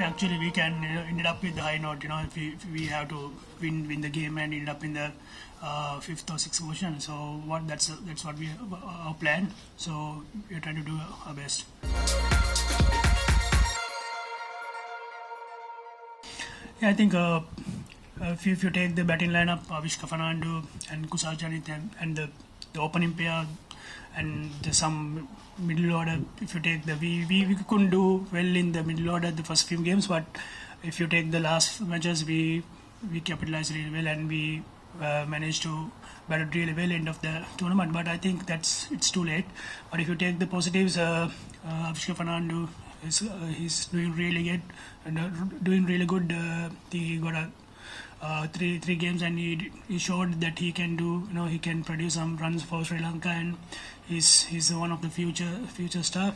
actually we can you know, up with the high note. You know, if we, if we have to win win the game and end up in the uh, fifth or sixth position. So what that's that's what we our plan. So we're trying to do our best. Yeah, I think uh, if, you, if you take the batting lineup, Avishka Fernando and Kusal Janith and, and the, the opening pair and some middle order, if you take the we, we we couldn't do well in the middle order the first few games, but if you take the last matches, we we capitalized really well and we uh, managed to bat really well end of the tournament. But I think that's it's too late. But if you take the positives, uh, uh, Avishka Fernando is uh, he's doing really good and uh, doing really good. Uh, he got a uh, three three games and he, he showed that he can do you know he can produce some runs for Sri Lanka and he's he's one of the future future star.